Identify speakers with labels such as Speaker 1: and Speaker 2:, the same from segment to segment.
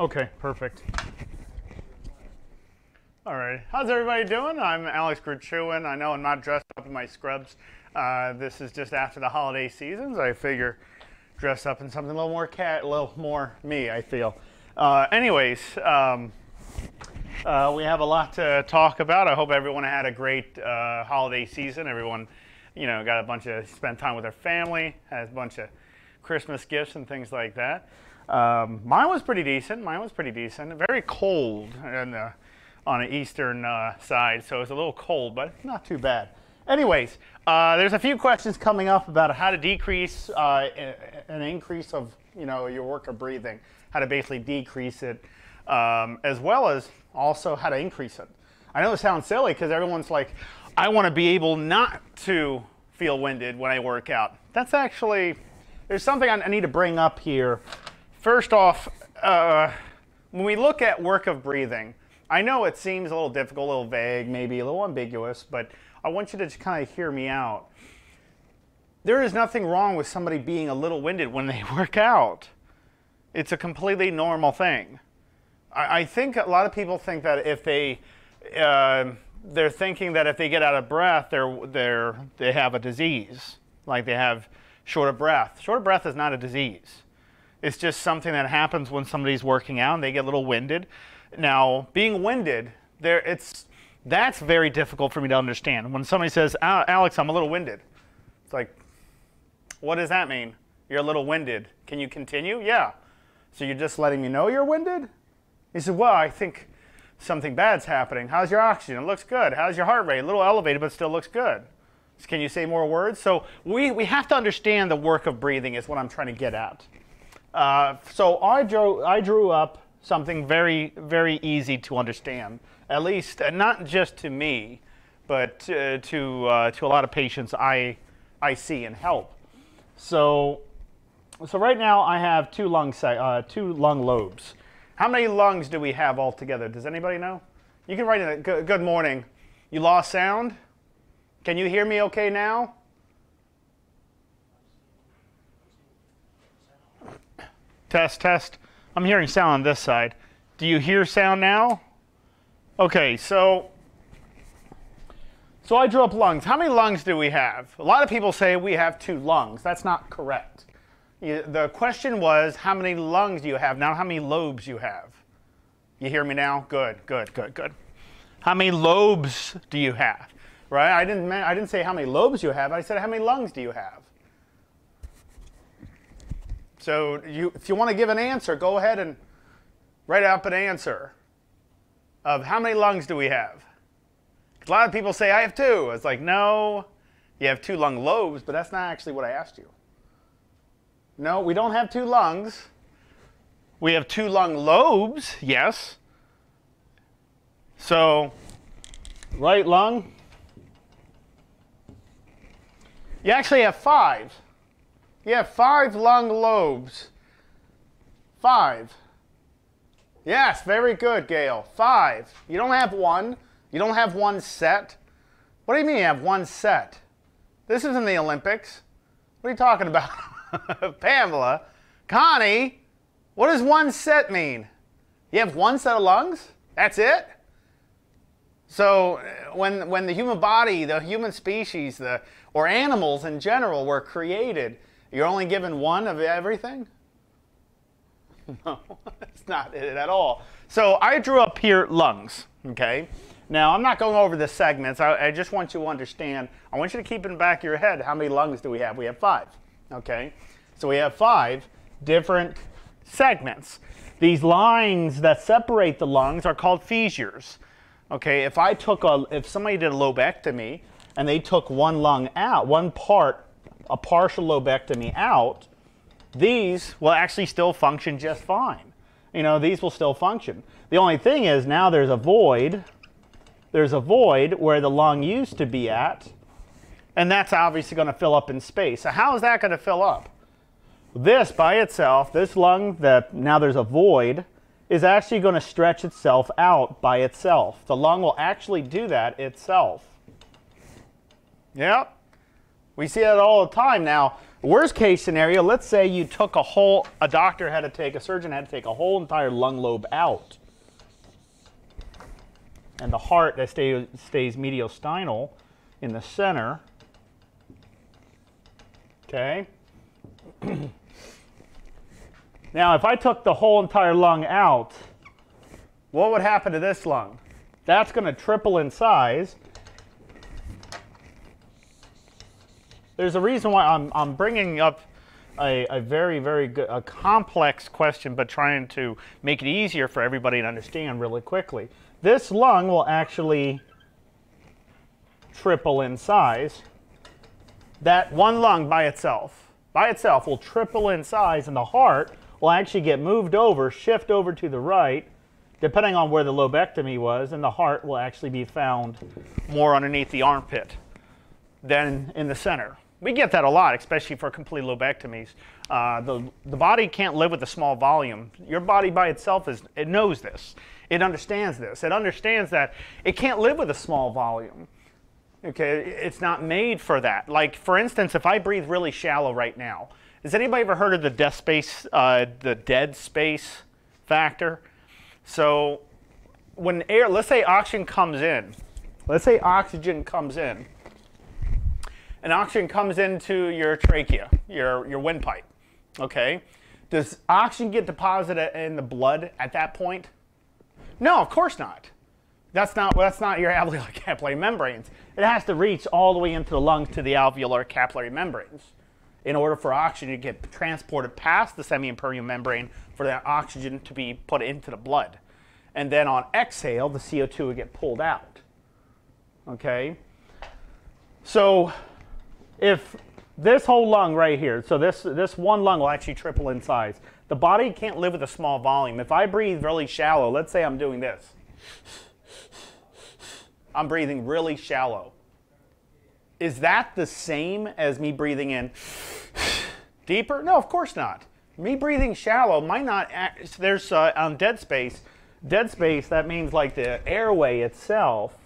Speaker 1: Okay, perfect. All right, how's everybody doing? I'm Alex Grichuhin. I know I'm not dressed up in my scrubs. Uh, this is just after the holiday seasons. I figure dress up in something a little more cat, a little more me. I feel. Uh, anyways, um, uh, we have a lot to talk about. I hope everyone had a great uh, holiday season. Everyone, you know, got a bunch of spent time with their family, has a bunch of Christmas gifts and things like that. Um, mine was pretty decent. Mine was pretty decent. Very cold the, on the eastern uh, side, so it was a little cold, but not too bad. Anyways, uh, there's a few questions coming up about how to decrease uh, an increase of you know your work of breathing, how to basically decrease it, um, as well as also how to increase it. I know it sounds silly because everyone's like, I want to be able not to feel winded when I work out. That's actually there's something I need to bring up here First off, uh, when we look at work of breathing, I know it seems a little difficult, a little vague, maybe a little ambiguous, but I want you to just kind of hear me out. There is nothing wrong with somebody being a little winded when they work out. It's a completely normal thing. I, I think a lot of people think that if they, uh, they're thinking that if they get out of breath, they're, they're, they have a disease, like they have short of breath. Short of breath is not a disease. It's just something that happens when somebody's working out and they get a little winded. Now, being winded, there it's that's very difficult for me to understand. When somebody says, "Alex, I'm a little winded," it's like, what does that mean? You're a little winded. Can you continue? Yeah. So you're just letting me know you're winded? He said, Well, I think something bad's happening. How's your oxygen? It looks good. How's your heart rate? A little elevated, but still looks good. Can you say more words? So we, we have to understand the work of breathing is what I'm trying to get at. Uh, so I drew, I drew up something very, very easy to understand, at least uh, not just to me, but uh, to, to a lot of patients I, I see and help. So, so right now I have two lung, uh, two lung lobes. How many lungs do we have altogether? Does anybody know? You can write in it. Good morning. You lost sound? Can you hear me okay now? Test, test. I'm hearing sound on this side. Do you hear sound now? Okay, so so I drew up lungs. How many lungs do we have? A lot of people say we have two lungs. That's not correct. The question was how many lungs do you have, now how many lobes you have. You hear me now? Good, good, good, good. How many lobes do you have? Right? I didn't I didn't say how many lobes you have. I said how many lungs do you have? So you, if you want to give an answer, go ahead and write up an answer of how many lungs do we have? A lot of people say, I have two. It's like, no, you have two lung lobes, but that's not actually what I asked you. No, we don't have two lungs. We have two lung lobes, yes. So, right lung. You actually have five. Have five lung lobes. Five. Yes, very good, Gail. Five. You don't have one. You don't have one set. What do you mean you have one set? This isn't the Olympics. What are you talking about? Pamela, Connie, what does one set mean? You have one set of lungs? That's it? So uh, when, when the human body, the human species, the, or animals in general were created, you're only given one of everything? No, that's not it at all. So I drew up here lungs, okay? Now, I'm not going over the segments. I, I, just want you to understand. I want you to keep in the back of your head how many lungs do we have? We have five, okay? So we have five different segments. These lines that separate the lungs are called fissures. Okay, if I took a, if somebody did a lobectomy and they took one lung out, one part a partial lobectomy out, these will actually still function just fine. You know, these will still function. The only thing is now there's a void. There's a void where the lung used to be at, and that's obviously going to fill up in space. So how is that going to fill up? This by itself, this lung that now there's a void, is actually going to stretch itself out by itself. The lung will actually do that itself. Yep. We see that all the time now. Worst case scenario, let's say you took a whole, a doctor had to take, a surgeon had to take a whole entire lung lobe out. And the heart that stay, stays mediastinal in the center. Okay. now, if I took the whole entire lung out, what would happen to this lung? That's going to triple in size. There's a reason why I'm, I'm bringing up a, a, very, very good, a complex question, but trying to make it easier for everybody to understand really quickly. This lung will actually triple in size. That one lung by itself, by itself will triple in size, and the heart will actually get moved over, shift over to the right, depending on where the lobectomy was, and the heart will actually be found more underneath the armpit than in the center. We get that a lot, especially for complete lobectomies. Uh, the, the body can't live with a small volume. Your body by itself is, it knows this. It understands this. It understands that it can't live with a small volume. Okay, it's not made for that. Like, for instance, if I breathe really shallow right now, has anybody ever heard of the death space, uh, the dead space factor? So when air, let's say oxygen comes in, let's say oxygen comes in, and oxygen comes into your trachea, your, your windpipe, okay? Does oxygen get deposited in the blood at that point? No, of course not. That's not, that's not your alveolar capillary membranes. It has to reach all the way into the lungs to the alveolar capillary membranes in order for oxygen to get transported past the semi-impermeable membrane for that oxygen to be put into the blood. And then on exhale, the CO2 would get pulled out. Okay? So if this whole lung right here, so this, this one lung will actually triple in size. The body can't live with a small volume. If I breathe really shallow, let's say I'm doing this. I'm breathing really shallow. Is that the same as me breathing in deeper? No, of course not. Me breathing shallow might not, act, there's uh, on dead space, dead space, that means like the airway itself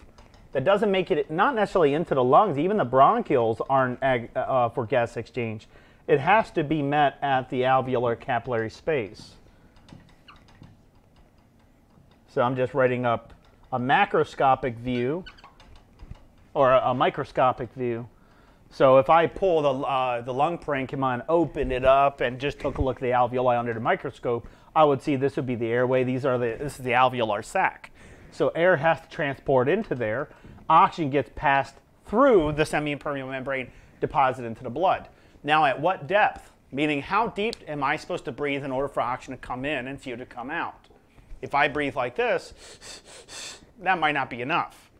Speaker 1: that doesn't make it not necessarily into the lungs, even the bronchioles aren't uh, for gas exchange. It has to be met at the alveolar capillary space. So I'm just writing up a macroscopic view or a, a microscopic view. So if I pull the, uh, the lung parenchyma and opened it up and just took a look at the alveoli under the microscope, I would see this would be the airway. These are the, this is the alveolar sac. So air has to transport into there. Oxygen gets passed through the semi-impermeable membrane, deposited into the blood. Now at what depth? Meaning how deep am I supposed to breathe in order for oxygen to come in and CO2 to come out? If I breathe like this, that might not be enough.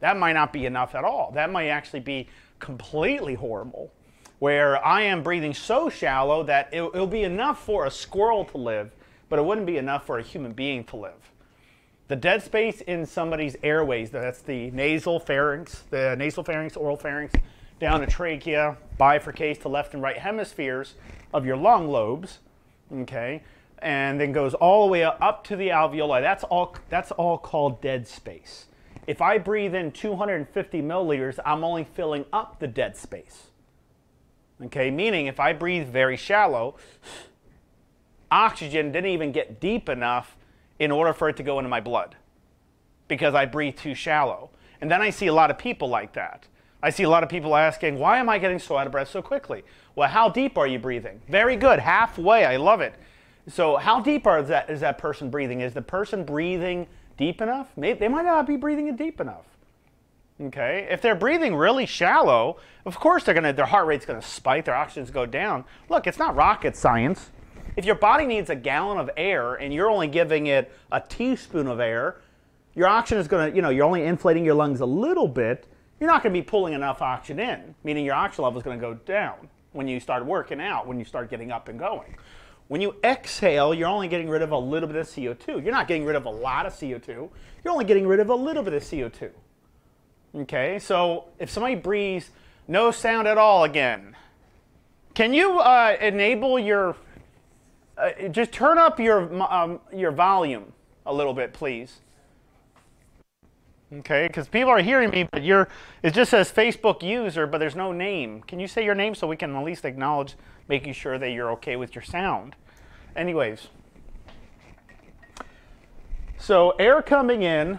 Speaker 1: That might not be enough at all. That might actually be completely horrible, where I am breathing so shallow that it, will be enough for a squirrel to live, but it wouldn't be enough for a human being to live. The dead space in somebody's airways, that's the nasal pharynx, the nasal pharynx, oral pharynx, down the trachea, bifurcates to left and right hemispheres of your lung lobes, okay, and then goes all the way up to the alveoli. That's all, that's all called dead space. If I breathe in 250 milliliters, I'm only filling up the dead space. Okay, meaning if I breathe very shallow, oxygen didn't even get deep enough in order for it to go into my blood because I breathe too shallow. And then I see a lot of people like that. I see a lot of people asking, why am I getting so out of breath so quickly? Well, how deep are you breathing? Very good, halfway, I love it. So how deep are that, is that person breathing? Is the person breathing deep enough? Maybe, they might not be breathing it deep enough. Okay, if they're breathing really shallow, of course they're gonna, their heart rate's gonna spike, their oxygen's go down. Look, it's not rocket science. If your body needs a gallon of air and you're only giving it a teaspoon of air, your oxygen is gonna, you know, you're only inflating your lungs a little bit, you're not gonna be pulling enough oxygen in, meaning your oxygen level is gonna go down when you start working out, when you start getting up and going. When you exhale, you're only getting rid of a little bit of CO2. You're not getting rid of a lot of CO2. You're only getting rid of a little bit of CO2. Okay, so if somebody breathes no sound at all again, can you uh, enable your, uh, just turn up your, um, your volume a little bit, please? Okay, because people are hearing me, but you're it just says Facebook user, but there's no name. Can you say your name so we can at least acknowledge making sure that you're okay with your sound? Anyways, so air coming in,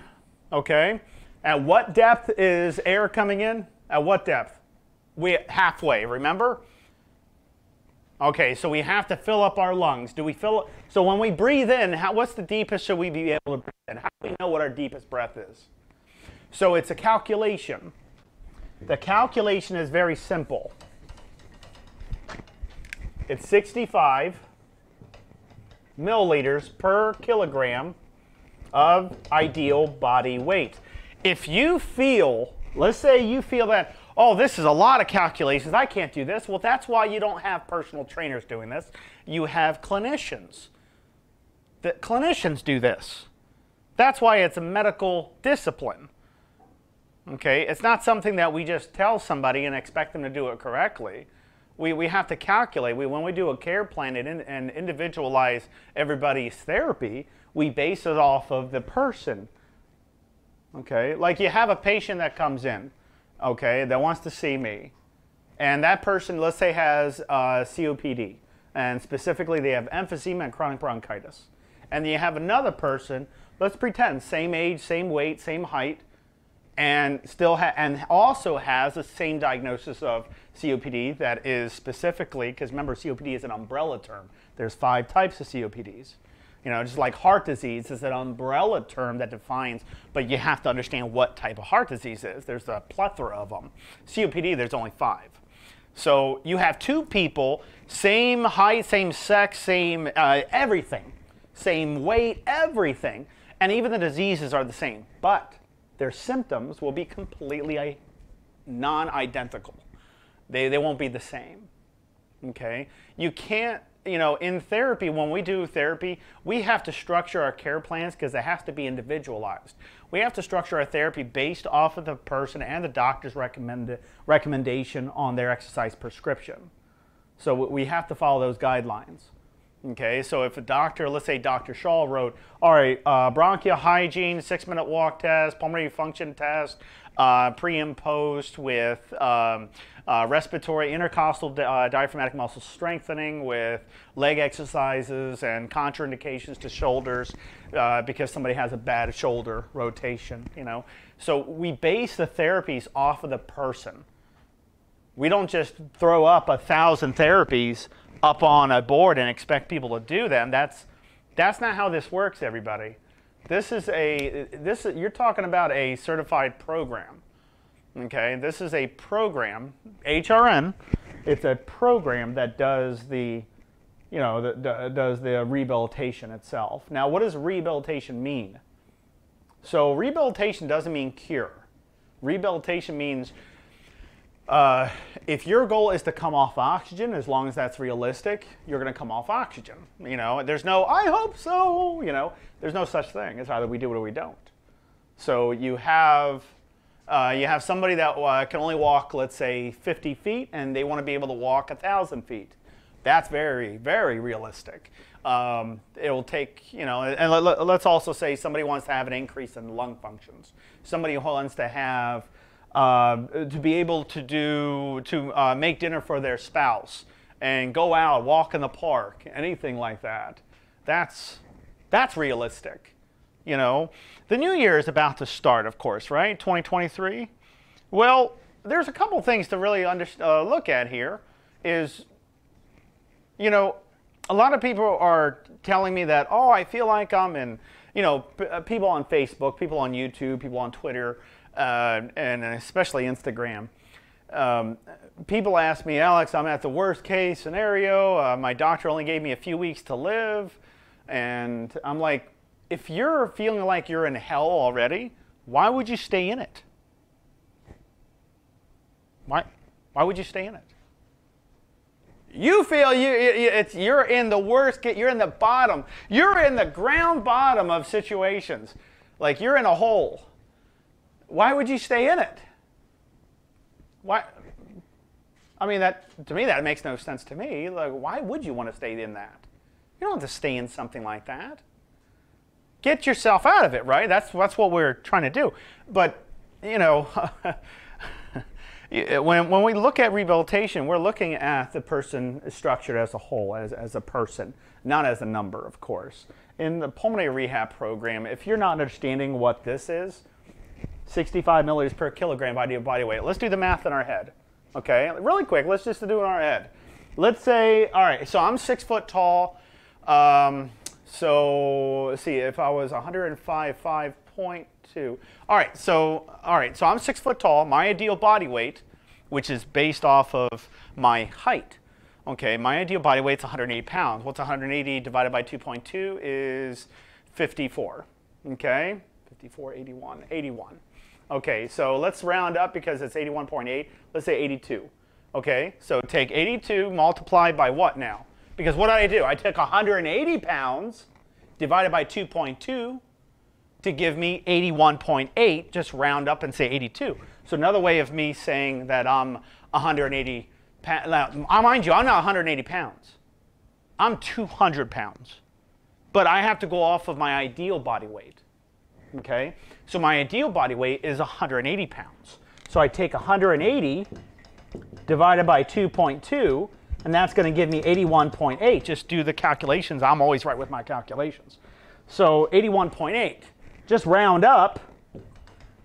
Speaker 1: okay. At what depth is air coming in? At what depth? We halfway. Remember? Okay, so we have to fill up our lungs. Do we fill? So when we breathe in, how, what's the deepest should we be able to breathe in? How do we know what our deepest breath is? So it's a calculation. The calculation is very simple. It's 65 milliliters per kilogram of ideal body weight. If you feel, let's say you feel that, oh, this is a lot of calculations, I can't do this. Well, that's why you don't have personal trainers doing this. You have clinicians. The clinicians do this. That's why it's a medical discipline. Okay, it's not something that we just tell somebody and expect them to do it correctly. We, we have to calculate. We, when we do a care plan and, and individualize everybody's therapy, we base it off of the person. Okay, like you have a patient that comes in, okay, that wants to see me, and that person, let's say, has uh, COPD, and specifically they have emphysema and chronic bronchitis, and you have another person, let's pretend, same age, same weight, same height, and still and also has the same diagnosis of COPD that is specifically because remember COPD is an umbrella term. There's five types of COPDs. You know, just like heart disease is an umbrella term that defines, but you have to understand what type of heart disease is. There's a plethora of them. COPD, there's only five. So you have two people, same height, same sex, same uh, everything, same weight, everything, and even the diseases are the same. But their symptoms will be completely non-identical. They, they won't be the same. Okay? You can't, you know, in therapy, when we do therapy, we have to structure our care plans because it has to be individualized. We have to structure our therapy based off of the person and the doctor's recommend, recommendation on their exercise prescription. So we have to follow those guidelines. Okay, so if a doctor, let's say Dr. Shaw wrote, all right, uh, bronchial hygiene, six minute walk test, pulmonary function test, uh, pre and post with um, uh, respiratory intercostal uh, diaphragmatic muscle strengthening with leg exercises and contraindications to shoulders uh, because somebody has a bad shoulder rotation, you know. So we base the therapies off of the person. We don't just throw up a thousand therapies up on a board and expect people to do them. That's that's not how this works, everybody. This is a this you're talking about a certified program. Okay, this is a program, HRN. It's a program that does the, you know, the, does the rehabilitation itself. Now, what does rehabilitation mean? So rehabilitation doesn't mean cure. Rehabilitation means uh, if your goal is to come off oxygen, as long as that's realistic, you're going to come off oxygen. You know, there's no, I hope so. You know, there's no such thing. It's either we do it or we don't. So you have, uh, you have somebody that uh, can only walk, let's say, 50 feet, and they want to be able to walk a thousand feet. That's very, very realistic. Um, it will take, you know, and let, us also say somebody wants to have an increase in lung functions. Somebody wants to have uh, to be able to do to uh, make dinner for their spouse and go out, walk in the park, anything like that. That's that's realistic. You know, the new year is about to start, of course, right? 2023. Well, there's a couple things to really under, uh, look at here. Is you know, a lot of people are telling me that, oh, I feel like I'm in, you know, uh, people on Facebook, people on YouTube, people on Twitter, uh, and especially Instagram. Um, people ask me, Alex, I'm at the worst case scenario. Uh, my doctor only gave me a few weeks to live. And I'm like, if you're feeling like you're in hell already, why would you stay in it? Why, why would you stay in it? You feel you, it's, you're in the worst, you're in the bottom, you're in the ground bottom of situations. Like you're in a hole why would you stay in it? Why? I mean, that to me that makes no sense to me. Like, why would you want to stay in that? You don't have to stay in something like that. get yourself out of it, right? That's that's what we're trying to do. But you know, when when we look at rehabilitation, we're looking at the person structured as a whole, as as a person, not as a number, of course. In the pulmonary rehab program, if you're not understanding what this is, 65 milliliters per kilogram ideal body weight. Let's do the math in our head. Okay, really quick. Let's just do it in our head. Let's say, all right. So I'm six foot tall. Um, so let's see, if I was 105, 5.2. All right, so all right, so I'm six foot tall. My ideal body weight, which is based off of my height. Okay, my ideal body weight is 180 pounds. What's 180 divided by 2.2 is 54. Okay, 54, 81, 81. Okay, so let's round up because it's 81.8. Let's say 82. Okay, so take 82 multiplied by what now? Because what did I do? I took 180 pounds divided by 2.2 to give me 81.8, just round up and say 82. So another way of me saying that I'm 180 pounds, now, uh, mind you, I'm not 180 pounds. I'm 200 pounds. But I have to go off of my ideal body weight. Okay? So my ideal body weight is 180 pounds. So I take 180 divided by 2.2, and that's going to give me 81.8. Just do the calculations. I'm always right with my calculations. So 81.8. Just round up.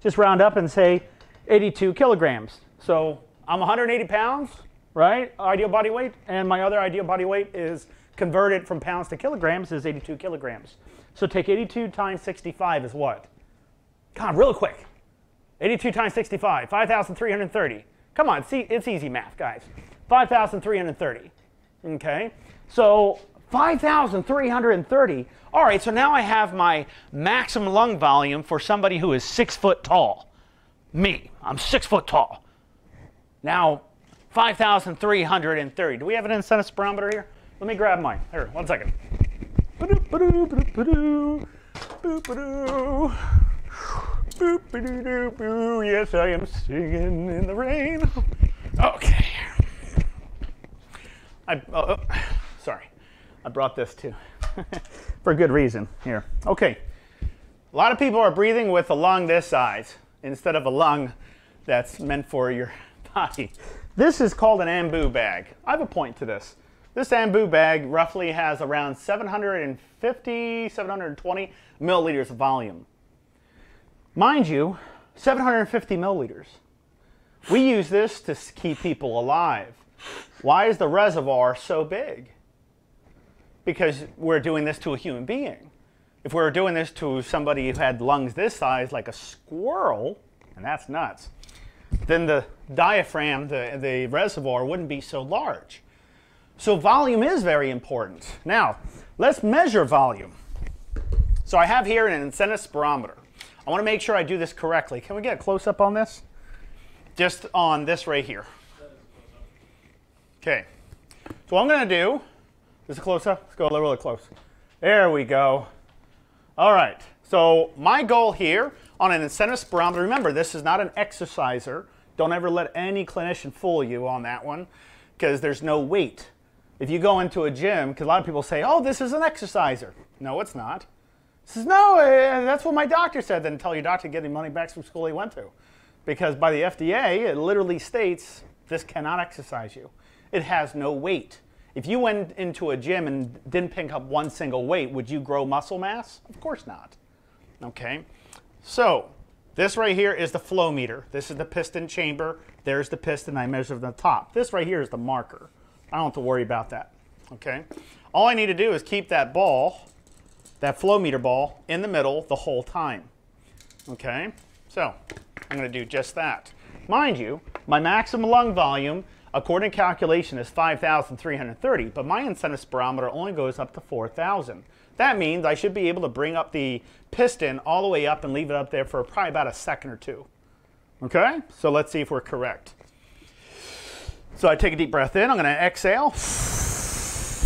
Speaker 1: Just round up and say 82 kilograms. So I'm 180 pounds, right? Ideal body weight. And my other ideal body weight is converted from pounds to kilograms is 82 kilograms. So take 82 times 65 is what? Come on, real quick. 82 times 65, 5,330. Come on, see, it's easy math, guys. 5,330. Okay, so 5,330. All right, so now I have my maximum lung volume for somebody who is six foot tall. Me, I'm six foot tall. Now, 5,330. Do we have an incentive spirometer here? Let me grab mine. Here, one second. Yes, I am singing in the rain. Okay. I, oh, oh, sorry, I brought this too for good reason here. Okay, a lot of people are breathing with a lung this size instead of a lung that's meant for your body. This is called an Ambu bag. I have a point to this. This Ambu bag roughly has around 750, 720 milliliters of volume. Mind you, 750 milliliters. We use this to keep people alive. Why is the reservoir so big? Because we're doing this to a human being. If we were doing this to somebody who had lungs this size, like a squirrel, and that's nuts, then the diaphragm, the, the reservoir, wouldn't be so large. So volume is very important. Now, let's measure volume. So I have here an incentive spirometer. I want to make sure I do this correctly. Can we get a close-up on this? Just on this right here. Okay. So what I'm going to do, is a close-up? Let's go a little really close. There we go. All right. So my goal here on an incentive spirometer, remember this is not an exerciser. Don't ever let any clinician fool you on that one because there's no weight. If you go into a gym, because a lot of people say, oh, this is an exerciser. No, it's not. Says, no, uh, that's what my doctor said. Then tell your doctor to get any money back from school he went to. Because by the FDA, it literally states this cannot exercise you. It has no weight. If you went into a gym and didn't pick up one single weight, would you grow muscle mass? Of course not. Okay, so this right here is the flow meter. This is the piston chamber. There's the piston I measure on the top. This right here is the marker. I don't have to worry about that. Okay, all I need to do is keep that ball, that flow meter ball, in the middle the whole time. Okay, so I'm going to do just that. Mind you, my maximum lung volume according to calculation, is 5,330, but my incentive spirometer only goes up to 4,000. That means I should be able to bring up the piston all the way up and leave it up there for probably about a second or two. Okay, so let's see if we're correct. So I take a deep breath in, I'm gonna exhale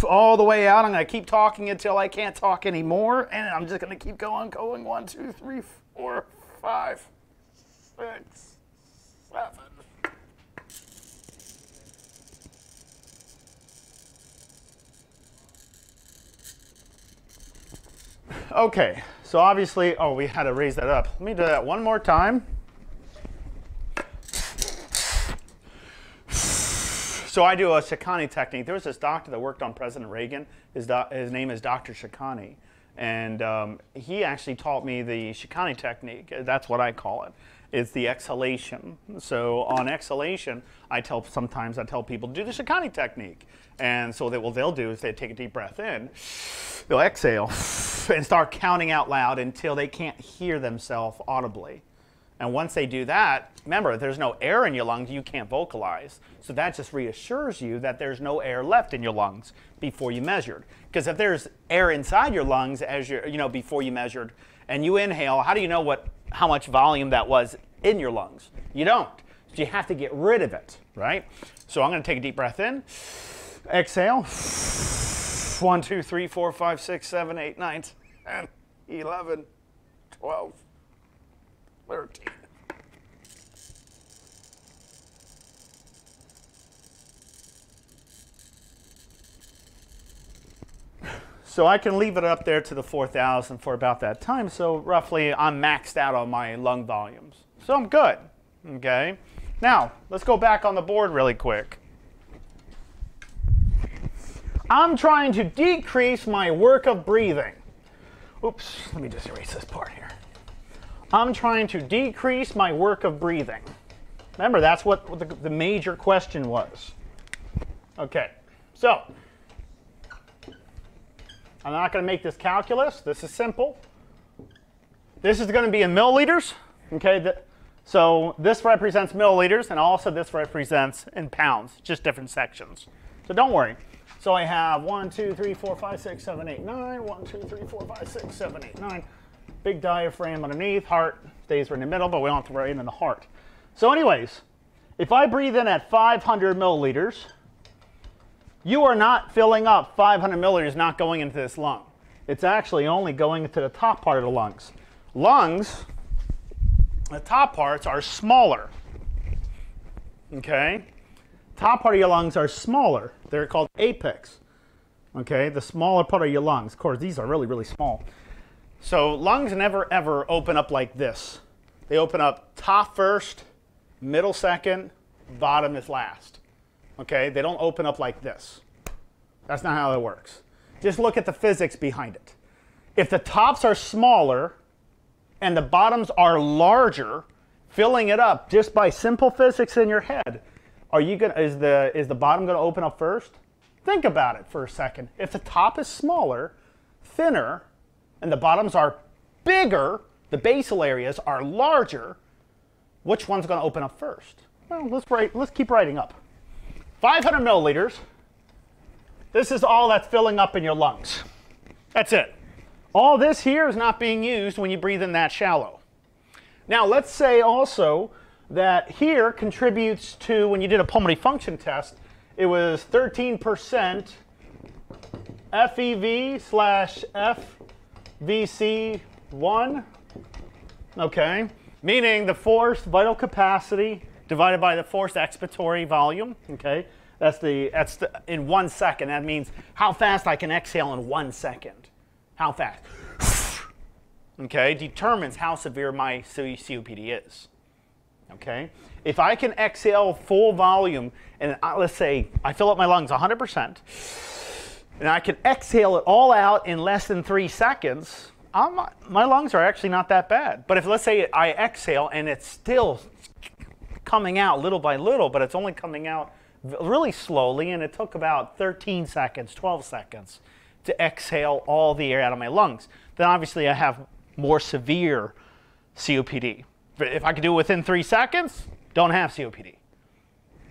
Speaker 1: all the way out. I'm gonna keep talking until I can't talk anymore, and I'm just gonna keep going, going, one, two, three, four, five, six, seven, Okay, So obviously, oh, we had to raise that up. Let me do that one more time. So I do a Shikani technique. There was this doctor that worked on President Reagan. His, his name is Dr. Shikani. And um, he actually taught me the Shikani technique. That's what I call it. It's the exhalation. So on exhalation, I tell sometimes I tell people to do the Shikani technique. And so they, what they'll do is they take a deep breath in, they'll exhale, and start counting out loud until they can't hear themselves audibly. And once they do that, remember, there's no air in your lungs, you can't vocalize. So that just reassures you that there's no air left in your lungs before you measured. Because if there's air inside your lungs as you you know before you measured and you inhale, how do you know what how much volume that was in your lungs? You don't. So you have to get rid of it, right? So I'm going to take a deep breath in. Exhale. One, two, three, four, five, six, seven, eight, nine, 10, 11, 12, 13. So I can leave it up there to the 4,000 for about that time. So roughly I'm maxed out on my lung volumes. So I'm good, okay? Now, let's go back on the board really quick. I'm trying to decrease my work of breathing. Oops, let me just erase this part here. I'm trying to decrease my work of breathing. Remember, that's what the, the major question was. Okay, so I'm not going to make this calculus. This is simple. This is going to be in milliliters. Okay, so this represents milliliters, and also this represents in pounds, just different sections. So don't worry. So I have 1, 2, 3, 4, 5, 6, 7, 8, 9. 1, 2, 3, 4, 5, 6, 7, 8, 9 big diaphragm underneath, heart stays right in the middle, but we don't have to write in the heart. So anyways, if I breathe in at 500 milliliters, you are not filling up 500 milliliters not going into this lung. It's actually only going into the top part of the lungs. Lungs, the top parts are smaller. Okay? Top part of your lungs are smaller. They're called apex. Okay, the smaller part of your lungs. Of course, these are really, really small. So lungs never ever open up like this. They open up top first, middle second, bottom is last. Okay, they don't open up like this. That's not how it works. Just look at the physics behind it. If the tops are smaller and the bottoms are larger, filling it up just by simple physics in your head, are you gonna is the is the bottom gonna open up first? Think about it for a second. If the top is smaller, thinner, and the bottoms are bigger, the basal areas are larger, which one's going to open up first? Well, let's, write, let's keep writing up. 500 milliliters. This is all that's filling up in your lungs. That's it. All this here is not being used when you breathe in that shallow. Now, let's say also that here contributes to, when you did a pulmonary function test, it was 13% FEV slash F VC1, okay, meaning the forced vital capacity divided by the forced expiratory volume, okay? That's the, that's the, in one second. That means how fast I can exhale in one second. How fast? okay, determines how severe my COPD is. Okay, if I can exhale full volume, and uh, let's say I fill up my lungs 100%, and I can exhale it all out in less than three seconds, I'm, my lungs are actually not that bad. But if let's say I exhale and it's still coming out little by little, but it's only coming out really slowly, and it took about 13 seconds, 12 seconds to exhale all the air out of my lungs, then obviously I have more severe COPD. If I could do it within three seconds, don't have COPD.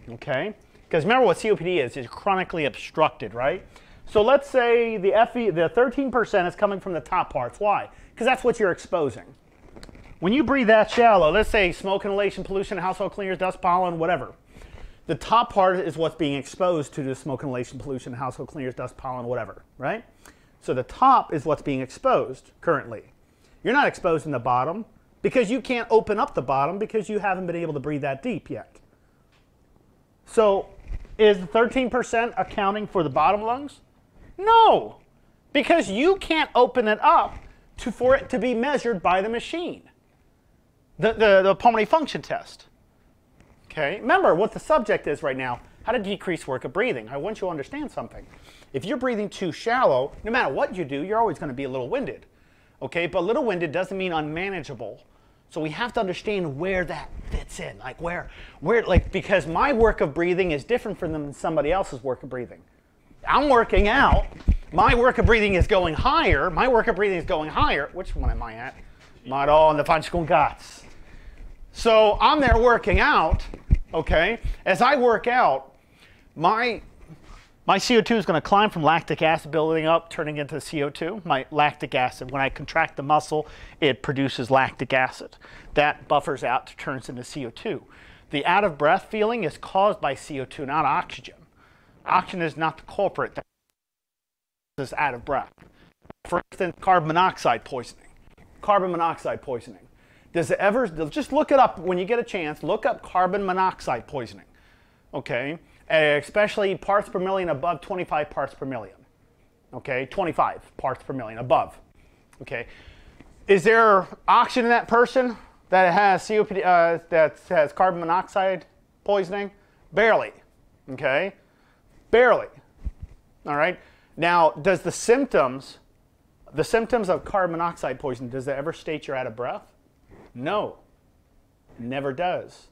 Speaker 1: Okay? Because remember what COPD is, is chronically obstructed, right? So let's say the FE, the 13% is coming from the top parts. Why? Because that's what you're exposing. When you breathe that shallow, let's say smoke inhalation, pollution, household cleaners, dust, pollen, whatever. The top part is what's being exposed to the smoke inhalation, pollution, household cleaners, dust, pollen, whatever, right? So the top is what's being exposed currently. You're not exposed in the bottom because you can't open up the bottom because you haven't been able to breathe that deep yet. So is 13% accounting for the bottom lungs? No, because you can't open it up to, for it to be measured by the machine, the, the, the pulmonary function test. Okay, remember what the subject is right now, how to decrease work of breathing. I want you to understand something. If you're breathing too shallow, no matter what you do, you're always going to be a little winded. Okay, but a little winded doesn't mean unmanageable. So we have to understand where that fits in, like where, where, like because my work of breathing is different from than somebody else's work of breathing. I'm working out. My work of breathing is going higher. My work of breathing is going higher. Which one am I at? Not all in the Funchkun Gats. So I'm there working out, okay? As I work out, my my CO2 is going to climb from lactic acid building up, turning into CO2. My lactic acid, when I contract the muscle, it produces lactic acid. That buffers out, turns into CO2. The out of breath feeling is caused by CO2, not oxygen. Oxygen is not the culprit that is out of breath. For instance, carbon monoxide poisoning. Carbon monoxide poisoning. Does it ever, just look it up when you get a chance, look up carbon monoxide poisoning. Okay? especially parts per million above 25 parts per million. Okay, 25 parts per million above. Okay, is there oxygen in that person that has COPD, uh, that has carbon monoxide poisoning? Barely. Okay, barely. All right. Now, does the symptoms, the symptoms of carbon monoxide poisoning, does it ever state you're out of breath? No, never does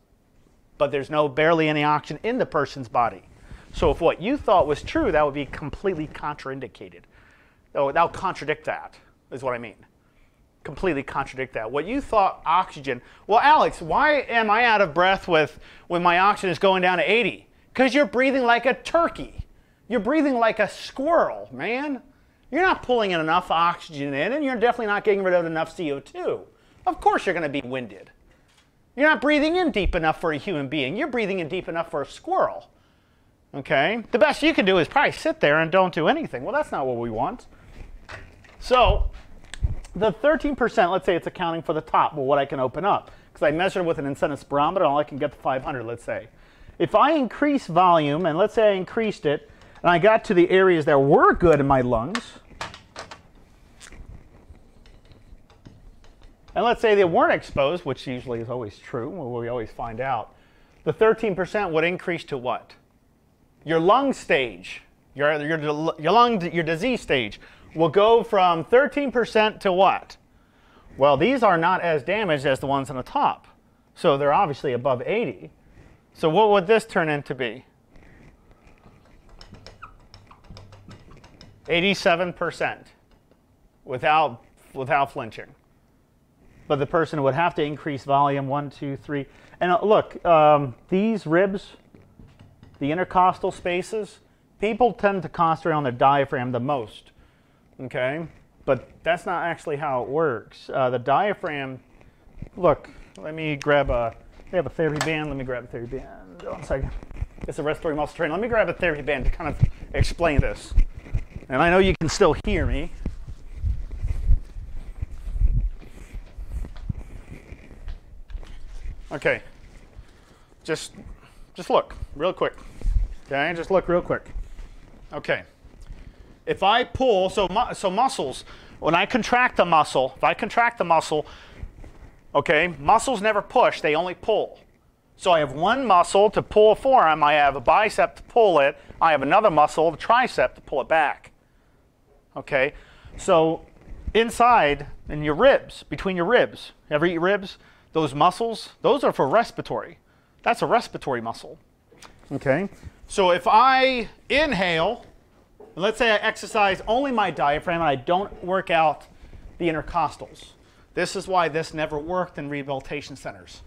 Speaker 1: but there's no barely any oxygen in the person's body. So if what you thought was true, that would be completely contraindicated. Oh, that would contradict that, is what I mean. Completely contradict that. What you thought oxygen, well, Alex, why am I out of breath with when my oxygen is going down to 80? Because you're breathing like a turkey. You're breathing like a squirrel, man. You're not pulling in enough oxygen in, and you're definitely not getting rid of enough CO2. Of course, you're going to be winded. You're not breathing in deep enough for a human being. You're breathing in deep enough for a squirrel. Okay? The best you can do is probably sit there and don't do anything. Well, that's not what we want. So, the 13%, let's say it's accounting for the top, well, what I can open up. Because I measured with an incentive spirometer, all I can get to 500, let's say. If I increase volume, and let's say I increased it, and I got to the areas that were good in my lungs, And let's say they weren't exposed, which usually is always true, we always find out. The 13% would increase to what? Your lung stage, your, your, your, lung, your disease stage will go from 13% to what? Well, these are not as damaged as the ones on the top. So they're obviously above 80. So what would this turn into be? 87% without, without flinching but the person would have to increase volume one, two, three. And uh, look, um, these ribs, the intercostal spaces, people tend to concentrate on the diaphragm the most, okay? But that's not actually how it works. Uh, the diaphragm, look, let me grab a, we have a therapy band. Let me grab a therapy band. One second. It's a respiratory muscle trainer. Let me grab a therapy band to kind of explain this. And I know you can still hear me. Okay. Just just look real quick. Okay, just look real quick. Okay. If I pull, so so muscles, when I contract the muscle, if I contract the muscle, okay, muscles never push, they only pull. So I have one muscle to pull a forearm, I have a bicep to pull it, I have another muscle, the tricep, to pull it back. Okay? So inside in your ribs, between your ribs, ever eat ribs? Those muscles, those are for respiratory. That's a respiratory muscle. Okay? So if I inhale, let's say I exercise only my diaphragm and I don't work out the intercostals. This is why this never worked in rehabilitation centers.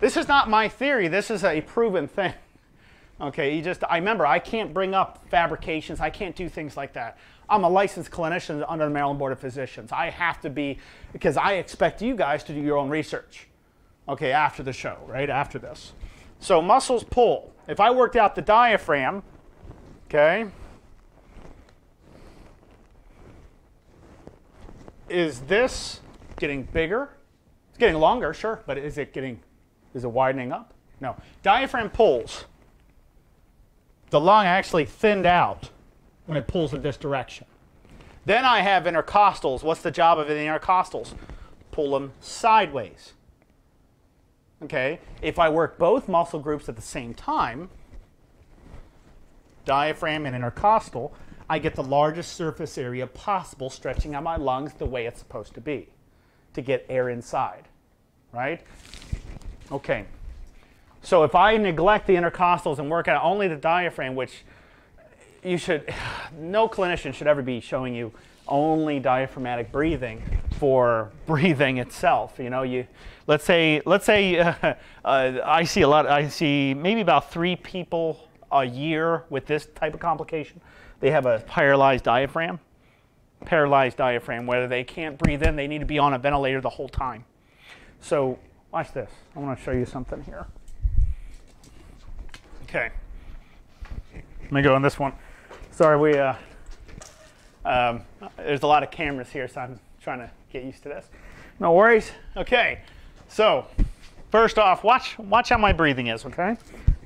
Speaker 1: This is not my theory, this is a proven thing. Okay, you just I remember I can't bring up fabrications, I can't do things like that. I'm a licensed clinician under the Maryland Board of Physicians. I have to be, because I expect you guys to do your own research, okay, after the show, right, after this. So muscles pull. If I worked out the diaphragm, okay, is this getting bigger? It's getting longer, sure, but is it getting, is it widening up? No. Diaphragm pulls. The lung actually thinned out when it pulls in this direction. Then I have intercostals. What's the job of the intercostals? Pull them sideways. Okay, if I work both muscle groups at the same time, diaphragm and intercostal, I get the largest surface area possible stretching out my lungs the way it's supposed to be to get air inside, right? Okay, so if I neglect the intercostals and work out only the diaphragm, which you should, no clinician should ever be showing you only diaphragmatic breathing for breathing itself. You know, you let's say let's say uh, uh, I see a lot. I see maybe about three people a year with this type of complication. They have a paralyzed diaphragm, paralyzed diaphragm, whether they can't breathe in, they need to be on a ventilator the whole time. So watch this. I want to show you something here. Okay. Let me go on this one. Sorry, we uh, um, there's a lot of cameras here, so I'm trying to get used to this. No worries. Okay. So first off, watch watch how my breathing is. Okay.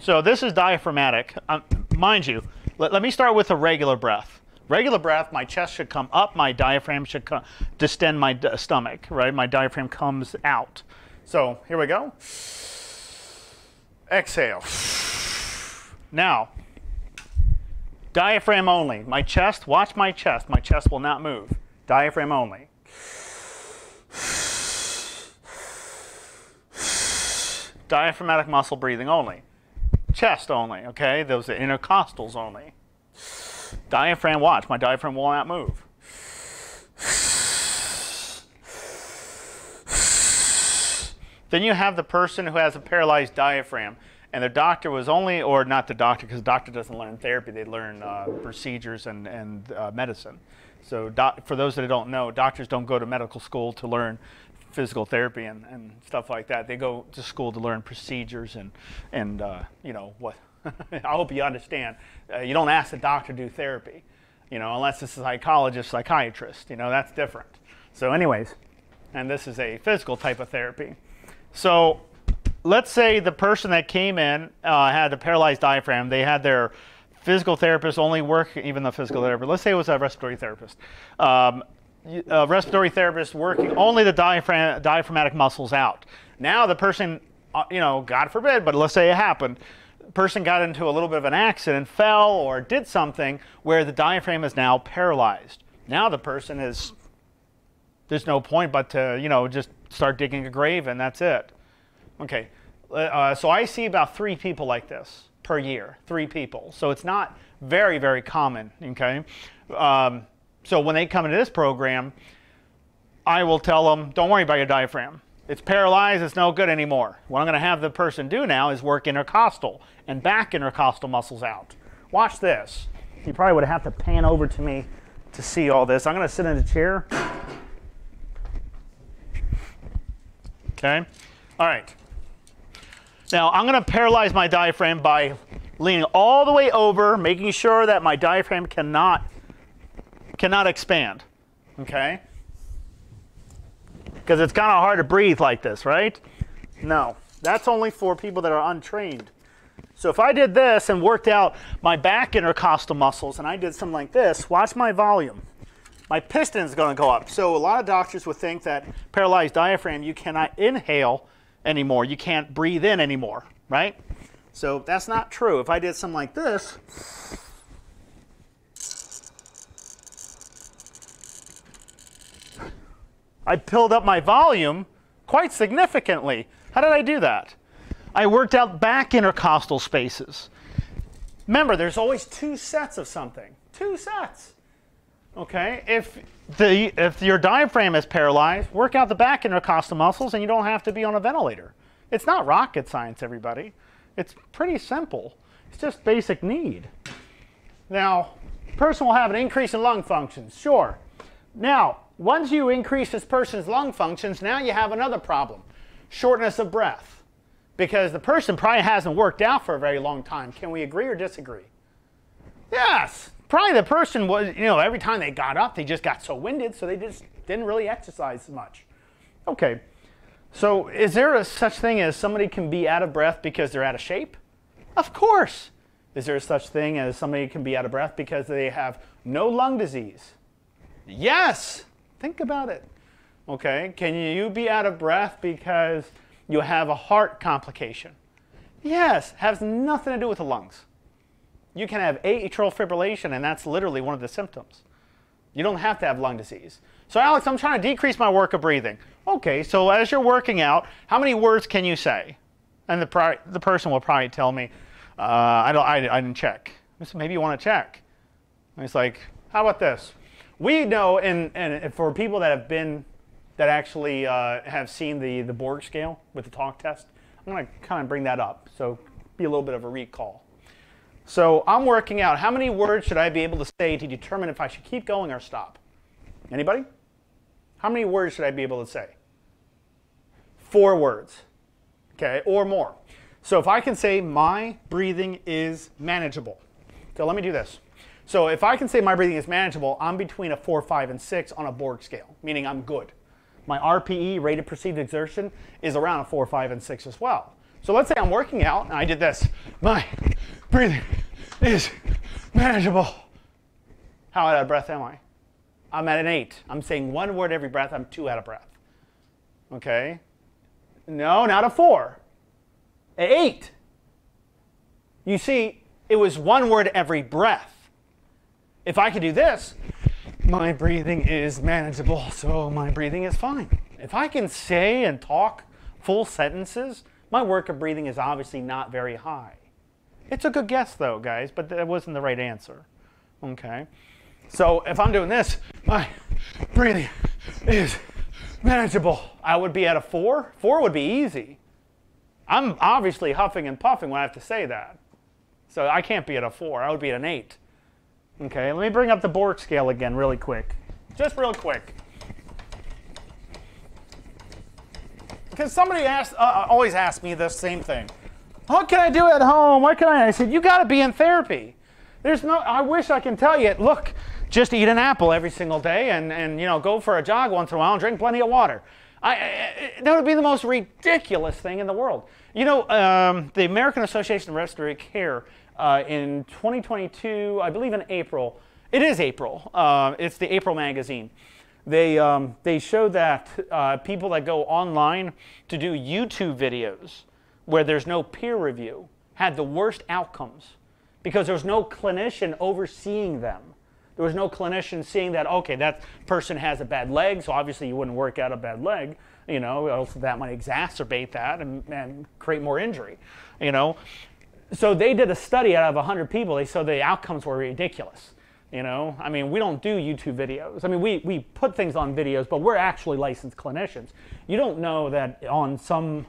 Speaker 1: So this is diaphragmatic. Um, mind you, let, let me start with a regular breath. Regular breath, my chest should come up, my diaphragm should come, distend my stomach, right? My diaphragm comes out. So here we go. Exhale. Now, diaphragm only. My chest, watch my chest. My chest will not move. Diaphragm only. Diaphragmatic muscle breathing only. Chest only, okay? Those are intercostals only. Diaphragm, watch. My diaphragm will not move. Then you have the person who has a paralyzed diaphragm and the doctor was only, or not the doctor, because the doctor doesn't learn therapy, they learn uh, procedures and, and uh, medicine. So doc, for those that don't know, doctors don't go to medical school to learn physical therapy and, and stuff like that. They go to school to learn procedures and, and uh, you know, what, I hope you understand. Uh, you don't ask the doctor to do therapy, you know, unless it's a psychologist, psychiatrist, you know, that's different. So anyways, and this is a physical type of therapy. So let's say the person that came in uh, had a paralyzed diaphragm. They had their physical therapist only work, even the physical therapist. Let's say it was a respiratory therapist. Um, a respiratory therapist working only the diaphragm, diaphragmatic muscles out. Now the person, uh, you know, God forbid, but let's say it happened. Person got into a little bit of an accident, fell or did something where the diaphragm is now paralyzed. Now the person is, there's no point but to, you know, just start digging a grave and that's it. Okay, uh, so I see about three people like this per year, three people. So it's not very, very common, okay? Um, so when they come into this program, I will tell them, don't worry about your diaphragm. It's paralyzed, it's no good anymore. What I'm going to have the person do now is work intercostal and back intercostal muscles out. Watch this. You probably would have to pan over to me to see all this. I'm going to sit in a chair. Okay. All right. Now I'm going to paralyze my diaphragm by leaning all the way over, making sure that my diaphragm cannot, cannot expand, okay? Because it's kind of hard to breathe like this, right? No, that's only for people that are untrained. So if I did this and worked out my back intercostal muscles and I did something like this, watch my volume. My piston is going to go up. So a lot of doctors would think that paralyzed diaphragm, you cannot inhale anymore. You can't breathe in anymore, right? So that's not true. If I did something like this, I pulled up my volume quite significantly. How did I do that? I worked out back intercostal spaces. Remember, there's always two sets of something. Two sets. Okay, if the if your diaphragm is paralyzed, work out the back intercostal muscles, and you don't have to be on a ventilator. It's not rocket science, everybody. It's pretty simple. It's just basic need. Now, person will have an increase in lung function, sure. Now, once you increase this person's lung functions, now you have another problem, shortness of breath, because the person probably hasn't worked out for a very long time. Can we agree or disagree? Yes, probably the person was, you know, every time they got up, they just got so winded, so they just didn't really exercise much. Okay, so is there a such thing as somebody can be out of breath because they're out of shape? Of course. Is there a such thing as somebody can be out of breath because they have no lung disease? Yes. Think about it. Okay. Can you be out of breath because you have a heart complication? Yes. Has nothing to do with the lungs. You can have atrial fibrillation, and that's literally one of the symptoms. You don't have to have lung disease. So, Alex, I'm trying to decrease my work of breathing. Okay, so as you're working out, how many words can you say? And the, the person will probably tell me, uh, I, don't, I, I didn't check. Maybe you want to check. And it's like, how about this? We know, and, and for people that have been, that actually uh, have seen the, the Borg scale with the talk test, I'm going to kind of bring that up. So, be a little bit of a recall. So, I'm working out how many words should I be able to say to determine if I should keep going or stop? Anybody? How many words should I be able to say? Four words, okay, or more. So if I can say my breathing is manageable. So let me do this. So if I can say my breathing is manageable, I'm between a 4, 5, and 6 on a Borg scale, meaning I'm good. My RPE, rate of perceived exertion, is around a 4, 5, and 6 as well. So let's say I'm working out and I did this. My breathing is manageable. How out of breath am I? I'm at an eight. I'm saying one word every breath. I'm too out of breath. Okay? No, not a four. An eight. You see, it was one word every breath. If I could do this, my breathing is manageable, so my breathing is fine. If I can say and talk full sentences, my work of breathing is obviously not very high. It's a good guess, though, guys, but that wasn't the right answer. Okay? So if I'm doing this, my breathing is manageable. I would be at a four. Four would be easy. I'm obviously huffing and puffing when I have to say that. So I can't be at a four. I would be at an eight. Okay, let me bring up the Borg scale again really quick. Just real quick. Because somebody asked, uh, uh always asks me the same thing. What can I do at home? What can I? I said, you got to be in therapy. There's no, I wish I can tell you, look, just eat an apple every single day and, and you know, go for a jog once in a while and drink plenty of water. I, I, that would be the most ridiculous thing in the world. You know, um, the American Association of Respiratory Care uh, in 2022, I believe in April, it is April, uh, it's the April magazine. They, um, they show that uh, people that go online to do YouTube videos where there's no peer review had the worst outcomes because there was no clinician overseeing them. There was no clinician seeing that, okay, that person has a bad leg, so obviously you wouldn't work out a bad leg, you know, else that might exacerbate that and, and create more injury, you know. So they did a study out of 100 people. They saw the outcomes were ridiculous. You know, I mean, we don't do YouTube videos. I mean, we, we put things on videos, but we're actually licensed clinicians. You don't know that on some,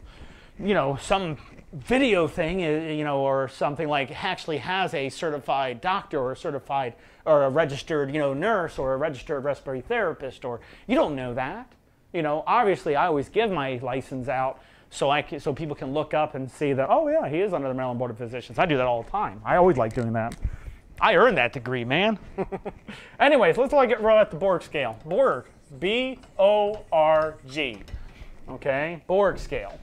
Speaker 1: you know, some video thing, eh, eh, you know, or something like actually has a certified doctor or a certified or a registered, you know, nurse or a registered respiratory therapist, or you don't know that. You know, obviously, I always give my license out so I can, so people can look up and see that, oh yeah, he is under the Maryland Board of Physicians. I do that all the time. I always like doing that. I earned that degree, man. Anyways, let's look at, right at the Borg scale. Borg, B O R G. Okay, Borg scale.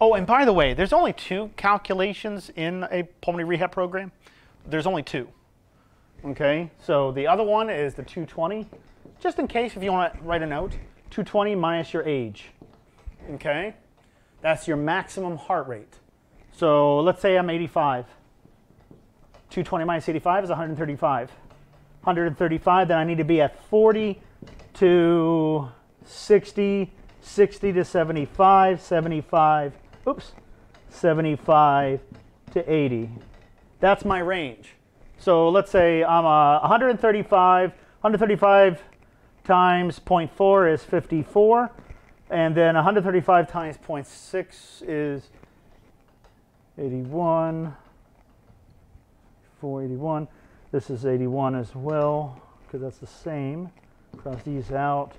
Speaker 1: Oh, and by the way, there's only two calculations in a pulmonary rehab program. There's only two. Okay, so the other one is the 220. Just in case if you want to write a note, 220 minus your age. Okay, that's your maximum heart rate. So let's say I'm 85. 220 minus 85 is 135. 135, then I need to be at 40 to 60, 60 to 75, 75, oops, 75 to 80. That's my range. So let's say I'm uh, a 135, 135 times 0.4 is 54, and then 135 times 0.6 is 81, 481. This is 81 as well, because that's the same. Cross these out.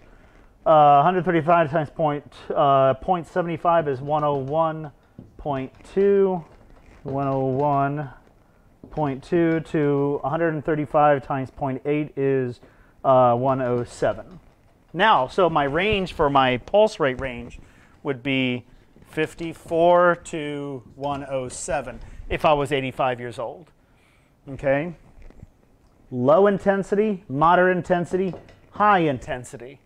Speaker 1: Uh, 135 times point, uh, 0.75 is 101.2. 101.2 to 135 times 0.8 is uh, 107. Now, so my range for my pulse rate range would be 54 to 107 if I was 85 years old. Okay? low intensity, moderate intensity, high intensity.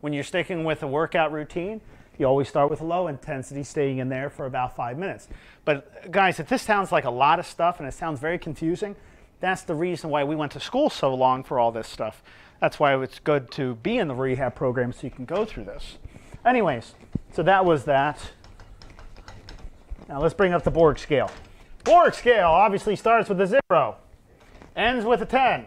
Speaker 1: When you're sticking with a workout routine, you always start with low intensity, staying in there for about five minutes. But guys, if this sounds like a lot of stuff and it sounds very confusing, that's the reason why we went to school so long for all this stuff. That's why it's good to be in the rehab program so you can go through this. Anyways, so that was that. Now let's bring up the Borg scale. Borg scale obviously starts with a zero, ends with a 10.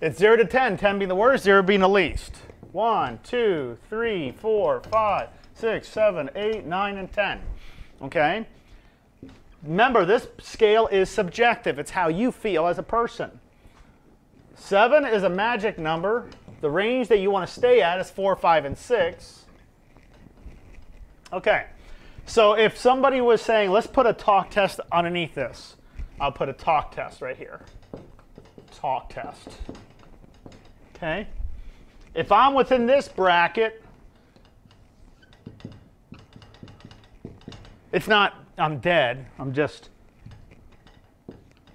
Speaker 1: It's 0 to 10, 10 being the worst, 0 being the least. 1, 2, 3, 4, 5, 6, 7, 8, 9, and 10. Okay? Remember, this scale is subjective. It's how you feel as a person. 7 is a magic number. The range that you want to stay at is 4, 5, and 6. Okay. So if somebody was saying, let's put a talk test underneath this, I'll put a talk test right here. Talk test. Okay? If I'm within this bracket, it's not, I'm dead. I'm just,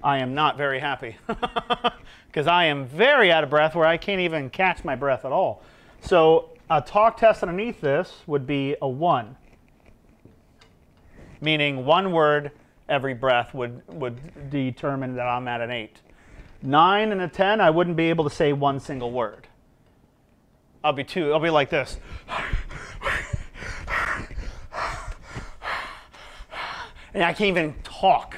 Speaker 1: I am not very happy. Because I am very out of breath where I can't even catch my breath at all. So a talk test underneath this would be a 1 meaning one word every breath would, would determine that I'm at an 8. 9 and a 10, I wouldn't be able to say one single word. I'll be two, I'll be like this. And I can't even talk.